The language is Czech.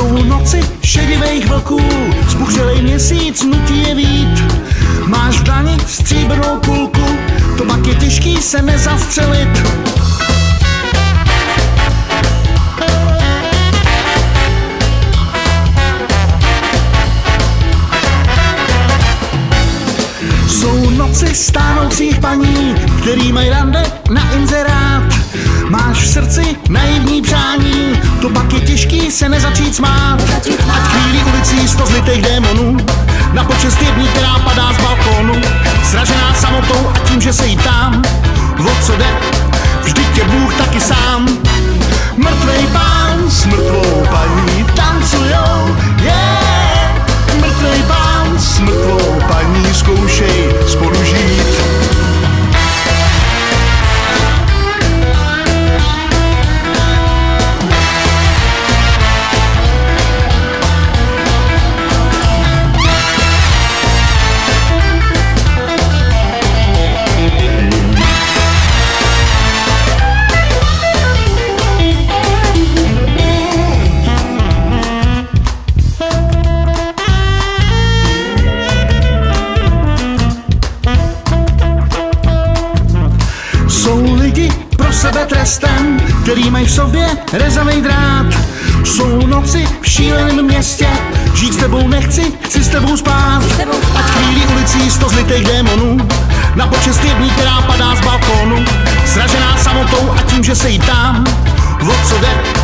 noci šedivých vlků, spuchřelej měsíc nutí je vít. Máš v dani stříbrnou kulku, to pak je těžký se nezastřelit. Jsou noci stánoucích paní, který mají rande na inzerát. Naivní přání, to pak je těžký se nezačít smát. Ať chvíli ulicí sto zlitých démonů, na počest jední, která padá z balkónu. Sražená samotou a tím, že se jí tam, o co jde, vždyť je Bůh taky sám. Jsou lidi pro sebe trestem, který mají v sobě rezavej drát. Jsou noci v šíleném městě, žít s tebou nechci, chci s tebou spát. Ať chvíli ulicí sto zlitých démonů, na počest jedný, která padá z balkónu. Sražená samotou a tím, že se jí tam, o co jde,